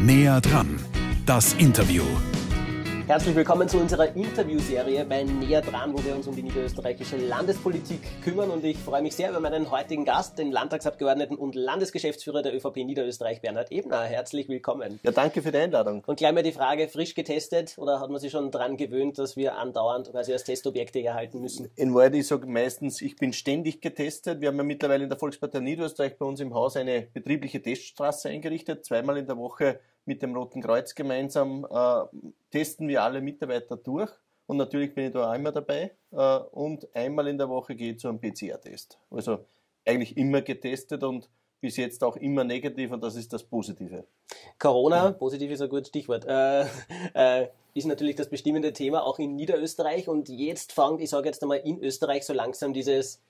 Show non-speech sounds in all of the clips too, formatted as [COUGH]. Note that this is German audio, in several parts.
Näher dran, das Interview. Herzlich willkommen zu unserer Interviewserie bei Näher dran, wo wir uns um die niederösterreichische Landespolitik kümmern. Und ich freue mich sehr über meinen heutigen Gast, den Landtagsabgeordneten und Landesgeschäftsführer der ÖVP Niederösterreich, Bernhard Ebner. Herzlich willkommen. Ja, danke für die Einladung. Und gleich mal die Frage, frisch getestet oder hat man sich schon daran gewöhnt, dass wir andauernd quasi als Testobjekte erhalten müssen? In Wahrheit, ich sage meistens, ich bin ständig getestet. Wir haben ja mittlerweile in der Volkspartei Niederösterreich bei uns im Haus eine betriebliche Teststraße eingerichtet, zweimal in der Woche mit dem Roten Kreuz gemeinsam äh, testen wir alle Mitarbeiter durch. Und natürlich bin ich da auch immer dabei. Äh, und einmal in der Woche gehe ich zu einem PCR-Test. Also eigentlich immer getestet und bis jetzt auch immer negativ und das ist das Positive. Corona, positiv ist ein gutes Stichwort, äh, äh, ist natürlich das bestimmende Thema auch in Niederösterreich und jetzt fängt, ich sage jetzt einmal in Österreich so langsam dieses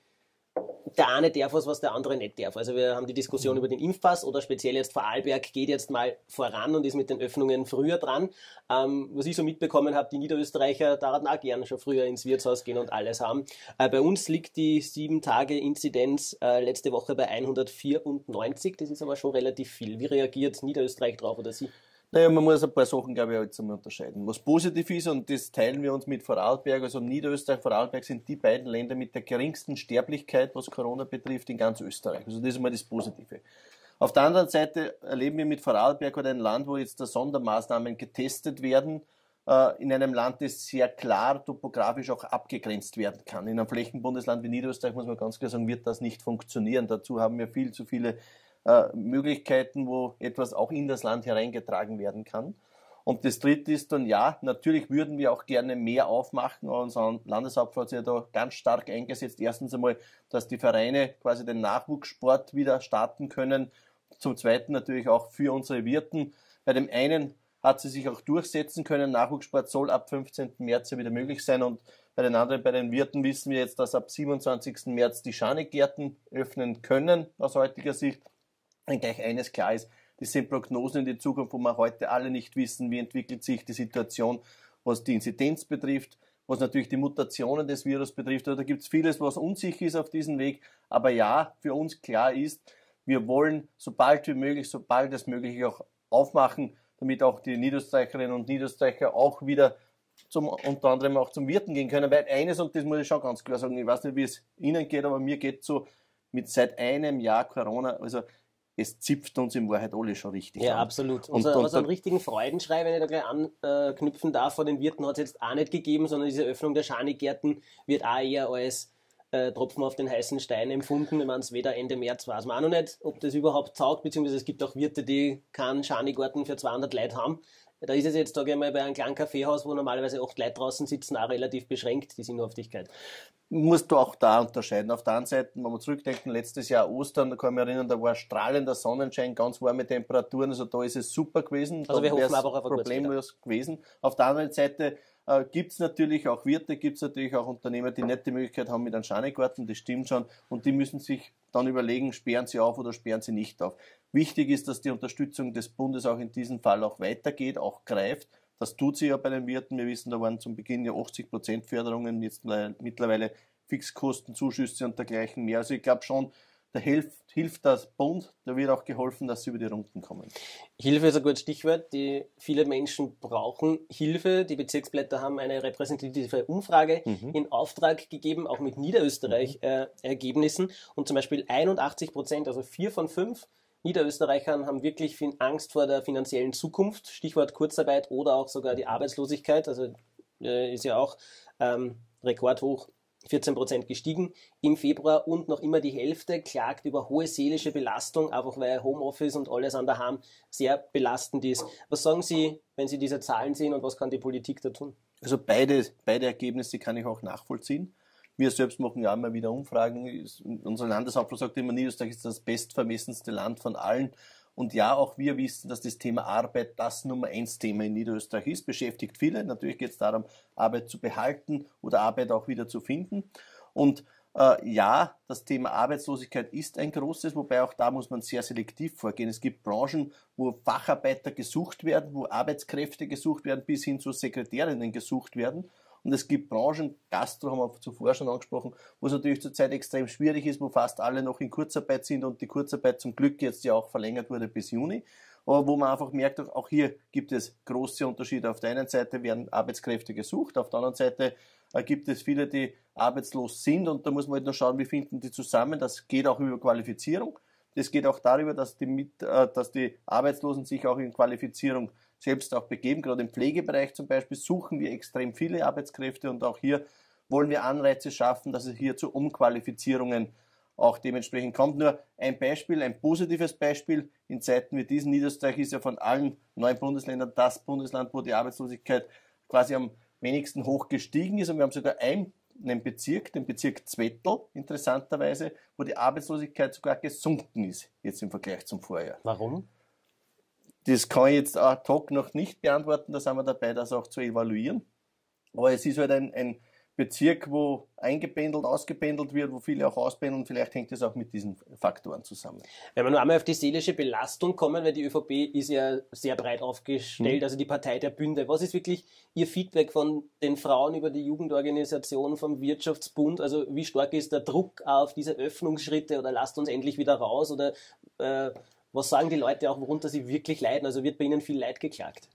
der eine darf was, was der andere nicht darf. Also wir haben die Diskussion mhm. über den Impfpass oder speziell jetzt Vorarlberg geht jetzt mal voran und ist mit den Öffnungen früher dran. Ähm, was ich so mitbekommen habe, die Niederösterreicher da auch gern schon früher ins Wirtshaus gehen und alles haben. Äh, bei uns liegt die 7-Tage-Inzidenz äh, letzte Woche bei 194. Das ist aber schon relativ viel. Wie reagiert Niederösterreich drauf oder Sie? Naja, man muss ein paar Sachen, glaube ich, jetzt einmal unterscheiden. Was positiv ist, und das teilen wir uns mit Vorarlberg, also Niederösterreich, Vorarlberg sind die beiden Länder mit der geringsten Sterblichkeit, was Corona betrifft, in ganz Österreich. Also das ist einmal das Positive. Auf der anderen Seite erleben wir mit Vorarlberg oder ein Land, wo jetzt der Sondermaßnahmen getestet werden, äh, in einem Land, das sehr klar topografisch auch abgegrenzt werden kann. In einem Flächenbundesland wie Niederösterreich, muss man ganz klar sagen, wird das nicht funktionieren. Dazu haben wir viel zu viele äh, Möglichkeiten, wo etwas auch in das Land hereingetragen werden kann. Und das dritte ist dann, ja, natürlich würden wir auch gerne mehr aufmachen. Unser Landeshauptfrau hat sich ja da ganz stark eingesetzt. Erstens einmal, dass die Vereine quasi den Nachwuchssport wieder starten können. Zum Zweiten natürlich auch für unsere Wirten. Bei dem einen hat sie sich auch durchsetzen können. Nachwuchssport soll ab 15. März ja wieder möglich sein. Und bei den anderen, bei den Wirten wissen wir jetzt, dass ab 27. März die Schanigärten öffnen können, aus heutiger Sicht wenn gleich eines klar ist, das sind Prognosen in die Zukunft, wo wir heute alle nicht wissen, wie entwickelt sich die Situation, was die Inzidenz betrifft, was natürlich die Mutationen des Virus betrifft. Da gibt es vieles, was unsicher ist auf diesem Weg. Aber ja, für uns klar ist, wir wollen so bald wie möglich, so bald es möglich auch aufmachen, damit auch die Niederösterreicherinnen und Niederösterreicher auch wieder zum, unter anderem auch zum Wirten gehen können. Weil eines, und das muss ich schon ganz klar sagen, ich weiß nicht, wie es Ihnen geht, aber mir geht so mit seit einem Jahr Corona, also es zipft uns in Wahrheit alle schon richtig Ja, an. absolut. Und, und, und also einen richtigen Freudenschrei, wenn ich da gleich anknüpfen darf, von den Wirten hat es jetzt auch nicht gegeben, sondern diese Öffnung der Schanigärten wird auch eher als äh, Tropfen auf den heißen Stein empfunden. Ich meine, es weder Ende März weiß man auch noch nicht, ob das überhaupt taugt, beziehungsweise es gibt auch Wirte, die keinen Schanigarten für 200 Leute haben. Da ist es jetzt, sage ich mal, bei einem kleinen Kaffeehaus, wo normalerweise acht Leute draußen sitzen, auch relativ beschränkt, die Sinnhaftigkeit. Musst du auch da unterscheiden. Auf der einen Seite, wenn wir zurückdenken, letztes Jahr Ostern, da kann ich mich erinnern, da war strahlender Sonnenschein, ganz warme Temperaturen, also da ist es super gewesen. Also da wir hoffen aber auf ein problemlos gewesen. Auf der anderen Seite äh, gibt es natürlich auch Wirte, gibt es natürlich auch Unternehmer, die nicht die Möglichkeit haben mit einem Schanigarten, das stimmt schon, und die müssen sich dann überlegen, sperren sie auf oder sperren sie nicht auf. Wichtig ist, dass die Unterstützung des Bundes auch in diesem Fall auch weitergeht, auch greift. Das tut sie ja bei den Wirten. Wir wissen, da waren zum Beginn ja 80 Prozent Förderungen, jetzt mittlerweile Fixkostenzuschüsse und dergleichen mehr. Also ich glaube schon, da hilft, hilft das Bund, da wird auch geholfen, dass sie über die Runden kommen. Hilfe ist ein gutes Stichwort. Die, viele Menschen brauchen Hilfe. Die Bezirksblätter haben eine repräsentative Umfrage mhm. in Auftrag gegeben, auch mit Niederösterreich-Ergebnissen. Mhm. Äh, und zum Beispiel 81 Prozent, also vier von fünf Niederösterreichern haben wirklich Angst vor der finanziellen Zukunft. Stichwort Kurzarbeit oder auch sogar die Arbeitslosigkeit. Also äh, ist ja auch ähm, rekordhoch 14 Prozent gestiegen im Februar und noch immer die Hälfte klagt über hohe seelische Belastung, einfach weil Homeoffice und alles an der Ham sehr belastend ist. Was sagen Sie, wenn Sie diese Zahlen sehen und was kann die Politik da tun? Also beide, beide Ergebnisse kann ich auch nachvollziehen. Wir selbst machen ja immer wieder Umfragen. Unser Landeshauptmann sagt immer, Niederösterreich ist das bestvermessenste Land von allen. Und ja, auch wir wissen, dass das Thema Arbeit das Nummer eins Thema in Niederösterreich ist, beschäftigt viele. Natürlich geht es darum, Arbeit zu behalten oder Arbeit auch wieder zu finden. Und äh, ja, das Thema Arbeitslosigkeit ist ein großes, wobei auch da muss man sehr selektiv vorgehen. Es gibt Branchen, wo Facharbeiter gesucht werden, wo Arbeitskräfte gesucht werden, bis hin zu Sekretärinnen gesucht werden. Und es gibt Branchen, Gastro haben wir zuvor schon angesprochen, wo es natürlich zurzeit extrem schwierig ist, wo fast alle noch in Kurzarbeit sind und die Kurzarbeit zum Glück jetzt ja auch verlängert wurde bis Juni. Aber wo man einfach merkt, auch hier gibt es große Unterschiede. Auf der einen Seite werden Arbeitskräfte gesucht, auf der anderen Seite äh, gibt es viele, die arbeitslos sind und da muss man halt nur schauen, wie finden die zusammen. Das geht auch über Qualifizierung. Das geht auch darüber, dass die, mit, äh, dass die Arbeitslosen sich auch in Qualifizierung selbst auch begeben. Gerade im Pflegebereich zum Beispiel suchen wir extrem viele Arbeitskräfte und auch hier wollen wir Anreize schaffen, dass es hier zu Umqualifizierungen auch dementsprechend kommt. Nur ein Beispiel, ein positives Beispiel. In Zeiten wie diesen Niederösterreich ist ja von allen neuen Bundesländern das Bundesland, wo die Arbeitslosigkeit quasi am wenigsten hoch gestiegen ist. Und wir haben sogar einen Bezirk, den Bezirk Zwettl, interessanterweise, wo die Arbeitslosigkeit sogar gesunken ist, jetzt im Vergleich zum Vorjahr. Warum? Das kann ich jetzt ad hoc noch nicht beantworten, da sind wir dabei, das auch zu evaluieren. Aber es ist halt ein, ein Bezirk, wo eingependelt, ausgependelt wird, wo viele auch auspendeln. Vielleicht hängt es auch mit diesen Faktoren zusammen. Wenn wir nur einmal auf die seelische Belastung kommen, weil die ÖVP ist ja sehr breit aufgestellt, mhm. also die Partei der Bünde. Was ist wirklich Ihr Feedback von den Frauen über die Jugendorganisation, vom Wirtschaftsbund? Also wie stark ist der Druck auf diese Öffnungsschritte oder lasst uns endlich wieder raus? Oder äh, was sagen die Leute auch, worunter sie wirklich leiden? Also wird bei ihnen viel Leid geklagt?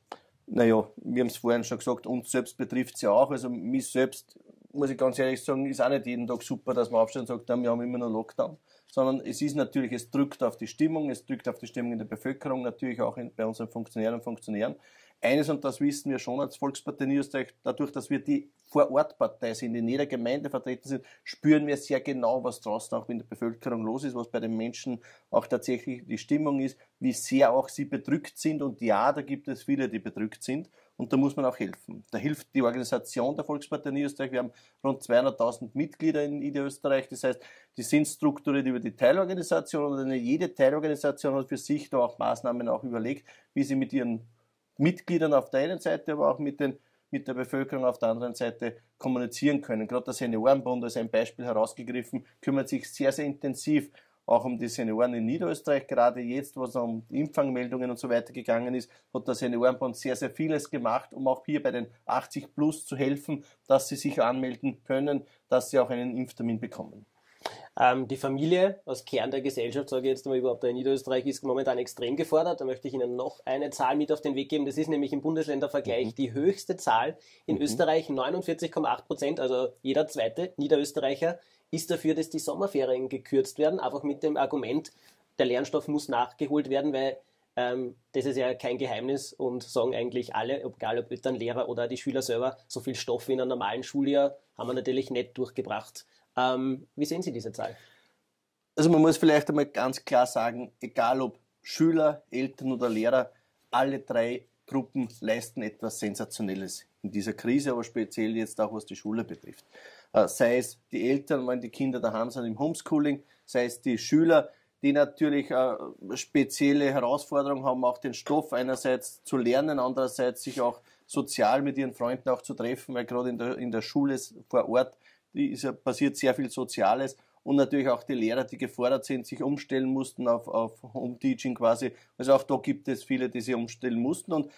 Naja, wir haben es vorhin schon gesagt, uns selbst betrifft es ja auch. Also mich selbst, muss ich ganz ehrlich sagen, ist auch nicht jeden Tag super, dass man aufsteht und sagt, wir haben immer noch Lockdown. Sondern es ist natürlich, es drückt auf die Stimmung, es drückt auf die Stimmung in der Bevölkerung, natürlich auch in, bei unseren Funktionären und Funktionären. Eines, und das wissen wir schon als Volkspartei Niederösterreich, dadurch, dass wir die Vorortpartei sind, in jeder Gemeinde vertreten sind, spüren wir sehr genau, was draußen auch in der Bevölkerung los ist, was bei den Menschen auch tatsächlich die Stimmung ist, wie sehr auch sie bedrückt sind. Und ja, da gibt es viele, die bedrückt sind. Und da muss man auch helfen. Da hilft die Organisation der Volkspartei Niederösterreich. Wir haben rund 200.000 Mitglieder in Niederösterreich. Das heißt, die sind strukturiert über die Teilorganisation und jede Teilorganisation hat für sich da auch Maßnahmen auch überlegt, wie sie mit ihren Mitgliedern auf der einen Seite, aber auch mit, den, mit der Bevölkerung auf der anderen Seite kommunizieren können. Gerade der Seniorenbund als ein Beispiel herausgegriffen, kümmert sich sehr, sehr intensiv auch um die Senioren in Niederösterreich. Gerade jetzt, wo es um Impfangmeldungen und so weiter gegangen ist, hat der Seniorenbund sehr, sehr vieles gemacht, um auch hier bei den 80 Plus zu helfen, dass sie sich anmelden können, dass sie auch einen Impftermin bekommen. Ähm, die Familie als Kern der Gesellschaft, sage ich jetzt mal überhaupt in Niederösterreich, ist momentan extrem gefordert. Da möchte ich Ihnen noch eine Zahl mit auf den Weg geben. Das ist nämlich im Bundesländervergleich mhm. die höchste Zahl. In mhm. Österreich 49,8 Prozent, also jeder zweite Niederösterreicher ist dafür, dass die Sommerferien gekürzt werden, einfach mit dem Argument, der Lernstoff muss nachgeholt werden, weil ähm, das ist ja kein Geheimnis und sagen eigentlich alle, egal ob Elternlehrer oder die Schüler selber, so viel Stoff wie in einem normalen Schuljahr haben wir natürlich nicht durchgebracht. Ähm, wie sehen Sie diese Zahl? Also man muss vielleicht einmal ganz klar sagen, egal ob Schüler, Eltern oder Lehrer, alle drei Gruppen leisten etwas Sensationelles in dieser Krise, aber speziell jetzt auch was die Schule betrifft. Äh, sei es die Eltern, wenn die Kinder daheim sind im Homeschooling, sei es die Schüler, die natürlich äh, spezielle Herausforderungen haben, auch den Stoff einerseits zu lernen, andererseits sich auch sozial mit ihren Freunden auch zu treffen, weil gerade in der, in der Schule vor Ort ist ja, passiert sehr viel Soziales und natürlich auch die Lehrer, die gefordert sind, sich umstellen mussten auf, auf Home Teaching quasi. Also auch da gibt es viele, die sich umstellen mussten und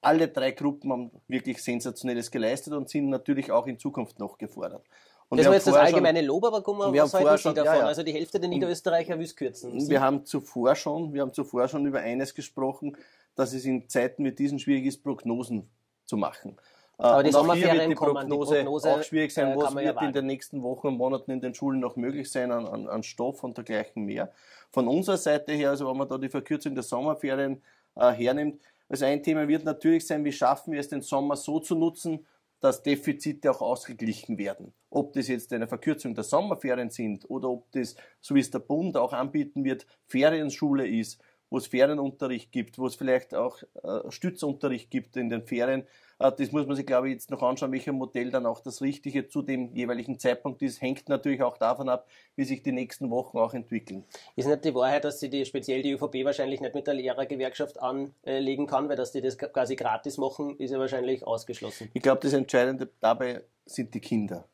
alle drei Gruppen haben wirklich Sensationelles geleistet und sind natürlich auch in Zukunft noch gefordert. Und das war jetzt das allgemeine schon, Lob, aber guck mal, was halten Sie davon? Ja, ja. Also die Hälfte der Niederösterreicher will es kürzen. Wir haben zuvor schon, wir haben zuvor schon über eines gesprochen, dass es in Zeiten wie diesen schwierig ist, Prognosen zu machen. Aber die Sommerferien wird die Prognose, die Prognose, auch schwierig sein. Äh, was wird ja in den nächsten Wochen und Monaten in den Schulen noch möglich sein an, an, an Stoff und dergleichen mehr? Von unserer Seite her, also wenn man da die Verkürzung der Sommerferien äh, hernimmt, also ein Thema wird natürlich sein, wie schaffen wir es, den Sommer so zu nutzen, dass Defizite auch ausgeglichen werden. Ob das jetzt eine Verkürzung der Sommerferien sind oder ob das, so wie es der Bund auch anbieten wird, Ferienschule ist, wo es Ferienunterricht gibt, wo es vielleicht auch äh, Stützunterricht gibt in den Ferien, äh, das muss man sich, glaube ich, jetzt noch anschauen, welcher Modell dann auch das Richtige zu dem jeweiligen Zeitpunkt ist. Hängt natürlich auch davon ab, wie sich die nächsten Wochen auch entwickeln. Ist nicht die Wahrheit, dass sie die, speziell die ÖVP wahrscheinlich nicht mit der Lehrergewerkschaft anlegen kann, weil dass die das quasi gratis machen, ist ja wahrscheinlich ausgeschlossen. Ich glaube, das Entscheidende dabei sind die Kinder.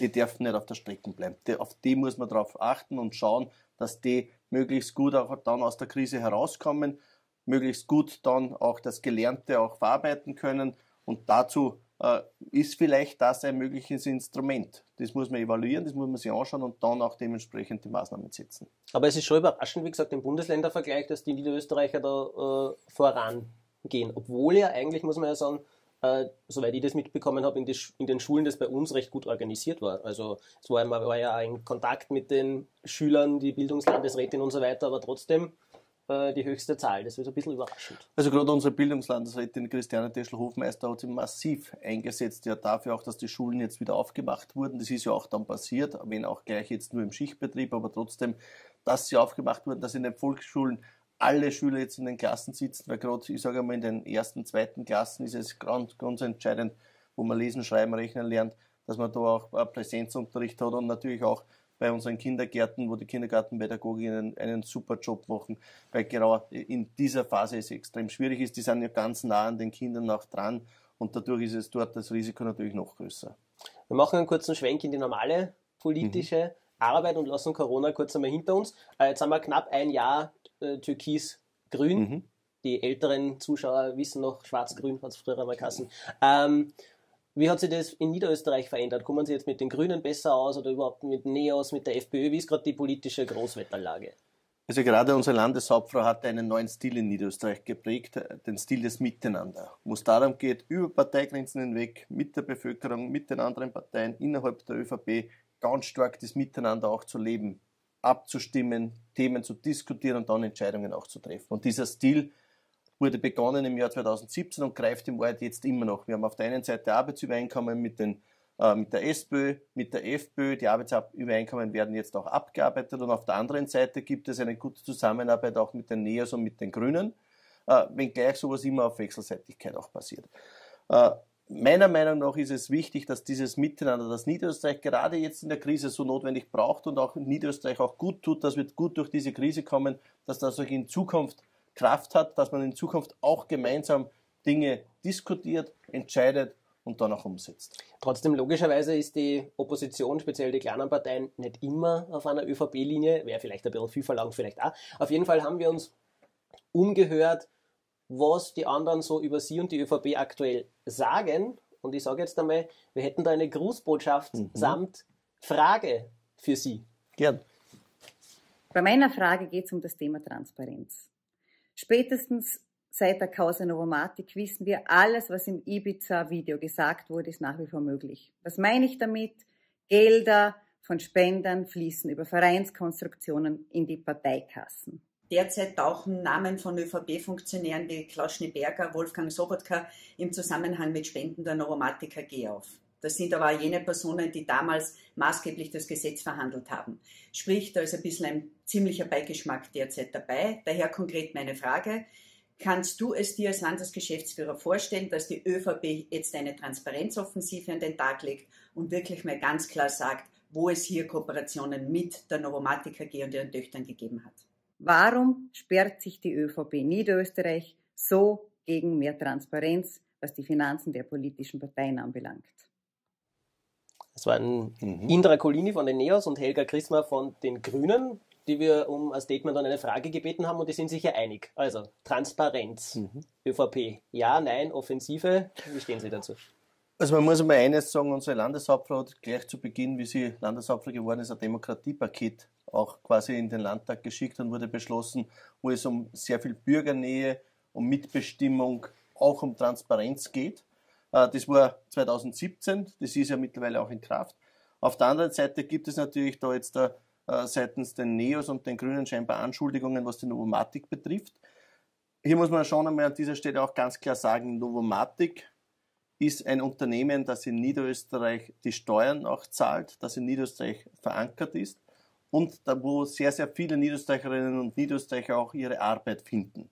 Die dürfen nicht auf der Strecke bleiben. Auf die muss man darauf achten und schauen, dass die möglichst gut auch dann aus der Krise herauskommen, möglichst gut dann auch das Gelernte auch verarbeiten können und dazu äh, ist vielleicht das ein mögliches Instrument. Das muss man evaluieren, das muss man sich anschauen und dann auch dementsprechend die Maßnahmen setzen. Aber es ist schon überraschend, wie gesagt, im Bundesländervergleich, dass die Niederösterreicher da äh, vorangehen. Obwohl ja eigentlich, muss man ja sagen, äh, soweit ich das mitbekommen habe, in, in, den Schulen das bei uns recht gut organisiert war. Also es war, man war ja in Kontakt mit den Schülern, die Bildungslandesrätin und so weiter, aber trotzdem äh, die höchste Zahl. Das wird ein bisschen überraschend. Also gerade unsere Bildungslandesrätin Christiane Teschel-Hofmeister hat sich massiv eingesetzt, ja dafür auch, dass die Schulen jetzt wieder aufgemacht wurden. Das ist ja auch dann passiert, wenn auch gleich jetzt nur im Schichtbetrieb, aber trotzdem, dass sie aufgemacht wurden, dass in den Volksschulen alle Schüler jetzt in den Klassen sitzen, weil gerade, ich sage einmal, in den ersten, zweiten Klassen ist es ganz, ganz entscheidend, wo man lesen, schreiben, rechnen lernt, dass man da auch Präsenzunterricht hat und natürlich auch bei unseren Kindergärten, wo die Kindergartenpädagoginnen einen super Job machen, weil genau in dieser Phase es extrem schwierig ist. Die sind ja ganz nah an den Kindern auch dran und dadurch ist es dort das Risiko natürlich noch größer. Wir machen einen kurzen Schwenk in die normale politische mhm. Arbeit und lassen Corona kurz einmal hinter uns. Äh, jetzt haben wir knapp ein Jahr äh, türkis-grün. Mhm. Die älteren Zuschauer wissen noch, schwarz-grün hat es früher einmal kassen. Ähm, wie hat sich das in Niederösterreich verändert? Kommen Sie jetzt mit den Grünen besser aus oder überhaupt mit Neos, mit der FPÖ? Wie ist gerade die politische Großwetterlage? Also gerade unsere Landeshauptfrau hat einen neuen Stil in Niederösterreich geprägt, den Stil des Miteinander, wo es darum geht, über Parteigrenzen hinweg, mit der Bevölkerung, mit den anderen Parteien, innerhalb der ÖVP ganz stark das Miteinander auch zu leben, abzustimmen, Themen zu diskutieren und dann Entscheidungen auch zu treffen. Und dieser Stil wurde begonnen im Jahr 2017 und greift im Wahrheit jetzt immer noch. Wir haben auf der einen Seite Arbeitsübereinkommen mit, den, äh, mit der SPÖ, mit der FPÖ. Die Arbeitsübereinkommen werden jetzt auch abgearbeitet und auf der anderen Seite gibt es eine gute Zusammenarbeit auch mit den NEOS und mit den Grünen, äh, wenngleich sowas immer auf Wechselseitigkeit auch passiert. Äh, meiner Meinung nach ist es wichtig, dass dieses Miteinander, das Niederösterreich gerade jetzt in der Krise so notwendig braucht und auch Niederösterreich auch gut tut, dass wir gut durch diese Krise kommen, dass das auch in Zukunft Kraft hat, dass man in Zukunft auch gemeinsam Dinge diskutiert, entscheidet und dann auch umsetzt. Trotzdem, logischerweise ist die Opposition, speziell die kleinen Parteien, nicht immer auf einer ÖVP-Linie, wäre vielleicht ein bisschen viel verlangt, vielleicht auch. Auf jeden Fall haben wir uns umgehört, was die anderen so über sie und die ÖVP aktuell sagen. Und ich sage jetzt einmal, wir hätten da eine Grußbotschaft mhm. samt Frage für Sie. Gern. Bei meiner Frage geht es um das Thema Transparenz. Spätestens seit der Causa Novomatic wissen wir, alles, was im Ibiza-Video gesagt wurde, ist nach wie vor möglich. Was meine ich damit? Gelder von Spendern fließen über Vereinskonstruktionen in die Parteikassen. Derzeit tauchen Namen von ÖVP-Funktionären wie Klaus Schneeberger, Wolfgang Sobotka im Zusammenhang mit Spenden der Novomatic AG auf. Das sind aber auch jene Personen, die damals maßgeblich das Gesetz verhandelt haben. Sprich, da ist ein bisschen ein ziemlicher Beigeschmack derzeit dabei. Daher konkret meine Frage. Kannst du es dir als Landesgeschäftsführer vorstellen, dass die ÖVP jetzt eine Transparenzoffensive an den Tag legt und wirklich mal ganz klar sagt, wo es hier Kooperationen mit der Novomatic AG und ihren Töchtern gegeben hat? Warum sperrt sich die ÖVP Niederösterreich so gegen mehr Transparenz, was die Finanzen der politischen Parteien anbelangt? Das waren mhm. Indra Colini von den Neos und Helga Christmer von den Grünen, die wir um ein Statement und eine Frage gebeten haben und die sind sich ja einig. Also Transparenz, mhm. ÖVP, ja, nein, Offensive, wie stehen Sie dazu? Also man muss einmal eines sagen, unsere Landeshauptfrau hat gleich zu Beginn, wie sie Landeshauptfrau geworden ist, ein Demokratiepaket auch quasi in den Landtag geschickt und wurde beschlossen, wo es um sehr viel Bürgernähe, um Mitbestimmung, auch um Transparenz geht. Äh, das war 2017, das ist ja mittlerweile auch in Kraft. Auf der anderen Seite gibt es natürlich da jetzt da, äh, seitens den Neos und den Grünen scheinbar Anschuldigungen, was die Novomatic betrifft. Hier muss man schon einmal an dieser Stelle auch ganz klar sagen, Novomatic ist ein Unternehmen, das in Niederösterreich die Steuern auch zahlt, das in Niederösterreich verankert ist und da, wo sehr, sehr viele Niederösterreicherinnen und Niederösterreicher auch ihre Arbeit finden.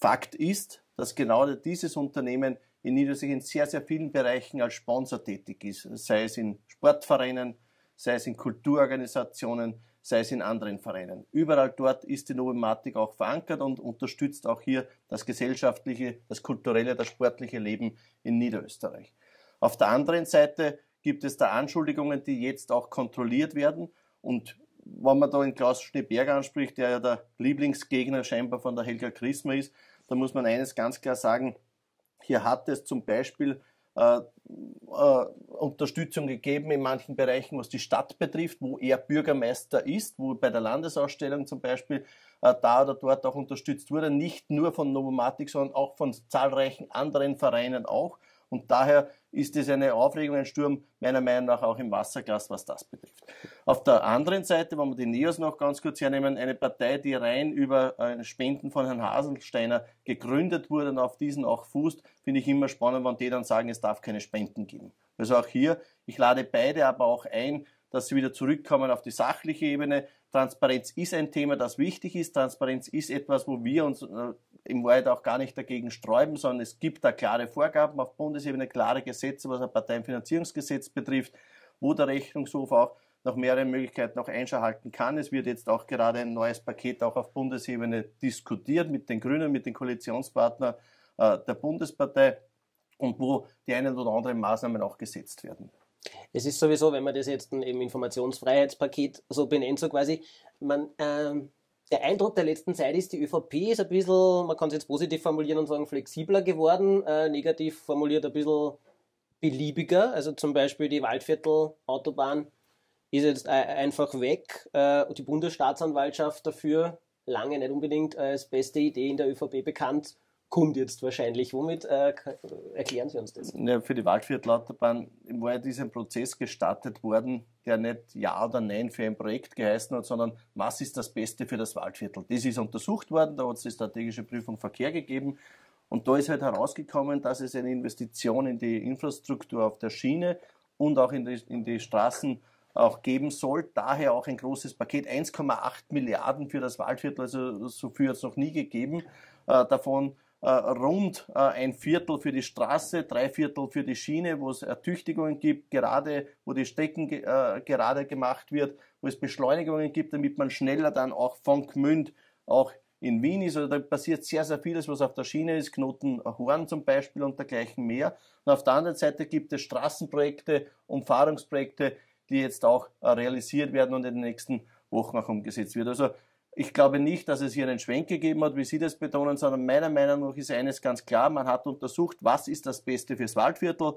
Fakt ist, dass genau dieses Unternehmen in Niederösterreich in sehr, sehr vielen Bereichen als Sponsor tätig ist, sei es in Sportvereinen, sei es in Kulturorganisationen, sei es in anderen Vereinen. Überall dort ist die Novomatik auch verankert und unterstützt auch hier das gesellschaftliche, das kulturelle, das sportliche Leben in Niederösterreich. Auf der anderen Seite gibt es da Anschuldigungen, die jetzt auch kontrolliert werden und wenn man da in Klaus Schneeberger anspricht, der ja der Lieblingsgegner scheinbar von der Helga Christma ist, da muss man eines ganz klar sagen, hier hat es zum Beispiel äh, äh, Unterstützung gegeben in manchen Bereichen, was die Stadt betrifft, wo er Bürgermeister ist, wo bei der Landesausstellung zum Beispiel äh, da oder dort auch unterstützt wurde, nicht nur von Novomatic, sondern auch von zahlreichen anderen Vereinen auch. Und daher ist es eine Aufregung, ein Sturm meiner Meinung nach auch im Wasserglas, was das betrifft. Auf der anderen Seite, wenn wir die Neos noch ganz kurz hernehmen, eine Partei, die rein über äh, Spenden von Herrn Haselsteiner gegründet wurde und auf diesen auch fußt, finde ich immer spannend, wenn die dann sagen, es darf keine Spenden geben. Also auch hier, ich lade beide aber auch ein, dass sie wieder zurückkommen auf die sachliche Ebene. Transparenz ist ein Thema, das wichtig ist. Transparenz ist etwas, wo wir uns äh, im Wahrheit auch gar nicht dagegen sträuben, sondern es gibt da klare Vorgaben auf Bundesebene, klare Gesetze, was ein Parteienfinanzierungsgesetz betrifft, wo der Rechnungshof auch noch mehrere Möglichkeiten auch einschalten kann. Es wird jetzt auch gerade ein neues Paket auch auf Bundesebene diskutiert mit den Grünen, mit den Koalitionspartnern äh, der Bundespartei und wo die einen oder anderen Maßnahmen auch gesetzt werden. Es ist sowieso, wenn man das jetzt im Informationsfreiheitspaket so benennt, so quasi, man, ähm, der Eindruck der letzten Zeit ist, die ÖVP ist ein bisschen, man kann es jetzt positiv formulieren und sagen, flexibler geworden, äh, negativ formuliert ein bisschen beliebiger. Also zum Beispiel die Waldviertel-Autobahn ist jetzt einfach weg. Äh, die Bundesstaatsanwaltschaft dafür lange nicht unbedingt als beste Idee in der ÖVP bekannt kommt jetzt wahrscheinlich. Womit äh, erklären Sie uns das? Ja, für die Waldviertelautobahn war ja dieser Prozess gestartet worden, der nicht Ja oder Nein für ein Projekt geheißen hat, sondern was ist das Beste für das Waldviertel. Das ist untersucht worden, da hat es die strategische Prüfung Verkehr gegeben und da ist halt herausgekommen, dass es eine Investition in die Infrastruktur auf der Schiene und auch in die, in die Straßen auch geben soll. Daher auch ein großes Paket, 1,8 Milliarden für das Waldviertel, also so viel hat es noch nie gegeben. Äh, davon rund äh, ein Viertel für die Straße, drei Viertel für die Schiene, wo es Ertüchtigungen gibt, gerade wo die Strecken äh, gerade gemacht wird, wo es Beschleunigungen gibt, damit man schneller dann auch von Gmünd auch in Wien ist. Also da passiert sehr, sehr vieles, was auf der Schiene ist, Knoten Horn zum Beispiel und dergleichen mehr. Und auf der anderen Seite gibt es Straßenprojekte, Umfahrungsprojekte, die jetzt auch realisiert werden und in den nächsten Wochen auch umgesetzt wird. Also ich glaube nicht, dass es hier einen Schwenk gegeben hat, wie Sie das betonen, sondern meiner Meinung nach ist eines ganz klar, man hat untersucht, was ist das Beste fürs Waldviertel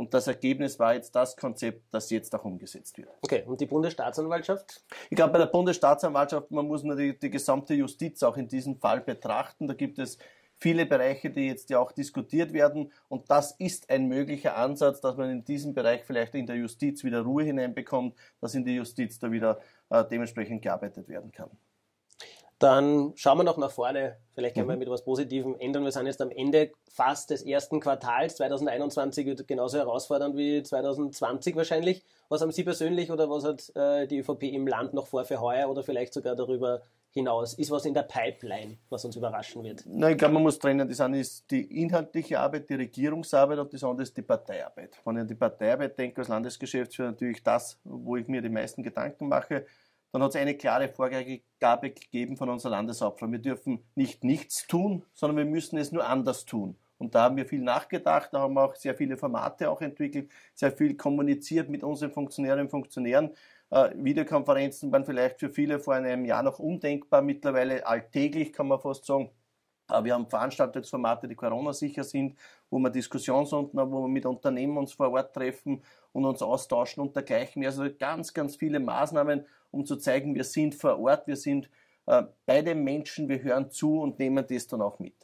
und das Ergebnis war jetzt das Konzept, das jetzt auch umgesetzt wird. Okay, und die Bundesstaatsanwaltschaft? Ich glaube, bei der Bundesstaatsanwaltschaft, man muss nur die, die gesamte Justiz auch in diesem Fall betrachten. Da gibt es viele Bereiche, die jetzt ja auch diskutiert werden. Und das ist ein möglicher Ansatz, dass man in diesem Bereich vielleicht in der Justiz wieder Ruhe hineinbekommt, dass in die Justiz da wieder äh, dementsprechend gearbeitet werden kann. Dann schauen wir noch nach vorne. Vielleicht können mhm. wir mit etwas Positivem ändern. Wir sind jetzt am Ende fast des ersten Quartals. 2021 wird genauso herausfordernd wie 2020 wahrscheinlich. Was haben Sie persönlich oder was hat äh, die ÖVP im Land noch vor für heuer oder vielleicht sogar darüber hinaus? Ist was in der Pipeline, was uns überraschen wird? Nein, ich glaube, man muss trennen. Das eine ist die inhaltliche Arbeit, die Regierungsarbeit und das andere ist die Parteiarbeit. Wenn ich an die Parteiarbeit denke, als Landesgeschäftsführer natürlich das, wo ich mir die meisten Gedanken mache dann hat es eine klare Vorgabe gegeben von unserer Landeshauptfrau. Wir dürfen nicht nichts tun, sondern wir müssen es nur anders tun. Und da haben wir viel nachgedacht, da haben wir auch sehr viele Formate auch entwickelt, sehr viel kommuniziert mit unseren Funktionärinnen und Funktionären. Äh, Videokonferenzen waren vielleicht für viele vor einem Jahr noch undenkbar, mittlerweile alltäglich kann man fast sagen. Wir haben Veranstaltungsformate, die Corona-sicher sind, wo wir Diskussionsrunden haben, wo wir mit Unternehmen uns vor Ort treffen und uns austauschen und dergleichen. Also ganz, ganz viele Maßnahmen, um zu zeigen, wir sind vor Ort, wir sind äh, bei den Menschen, wir hören zu und nehmen das dann auch mit.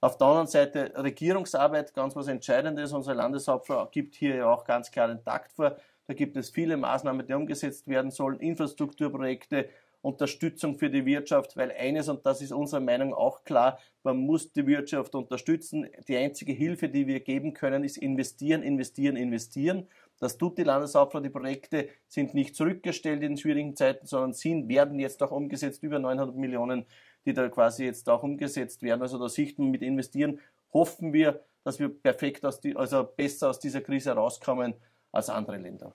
Auf der anderen Seite Regierungsarbeit, ganz was Entscheidendes. Unsere Landeshauptfrau gibt hier ja auch ganz klar den Takt vor. Da gibt es viele Maßnahmen, die umgesetzt werden sollen, Infrastrukturprojekte, Unterstützung für die Wirtschaft, weil eines, und das ist unserer Meinung auch klar, man muss die Wirtschaft unterstützen. Die einzige Hilfe, die wir geben können, ist investieren, investieren, investieren. Das tut die Landeshauptfrau. Die Projekte sind nicht zurückgestellt in schwierigen Zeiten, sondern sind, werden jetzt auch umgesetzt. Über 900 Millionen, die da quasi jetzt auch umgesetzt werden. Also da sieht man mit investieren, hoffen wir, dass wir perfekt aus die, also besser aus dieser Krise rauskommen als andere Länder.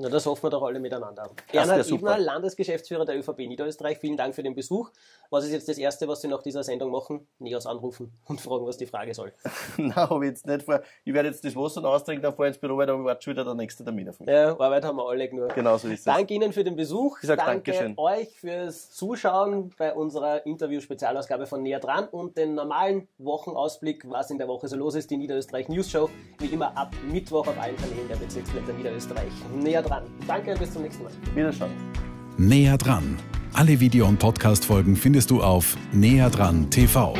Na, das hoffen wir doch alle miteinander. Bernhard Ebner, Landesgeschäftsführer der ÖVP Niederösterreich, vielen Dank für den Besuch. Was ist jetzt das Erste, was Sie nach dieser Sendung machen? Neos anrufen und fragen, was die Frage soll. [LAUGHS] Nein, habe ich jetzt nicht vor. Ich werde jetzt das Wasser austrinken, dann fahre ins Büro, weil dann wartet schon wieder der nächste Termin auf mich. Ja, Arbeit haben wir alle genug. Genau so ist es. Danke Ihnen für den Besuch. Ich sage Danke Dankeschön. euch fürs Zuschauen bei unserer Interview-Spezialausgabe von Näher dran und den normalen Wochenausblick, was in der Woche so los ist, die Niederösterreich News Show, wie immer ab Mittwoch auf allen Kanälen der Bezirksblätter Niederösterreich. Näher dran. Danke, bis zum nächsten Mal. Wiederschauen. Näher dran alle Video- und Podcast-Folgen findest du auf Näher dran TV.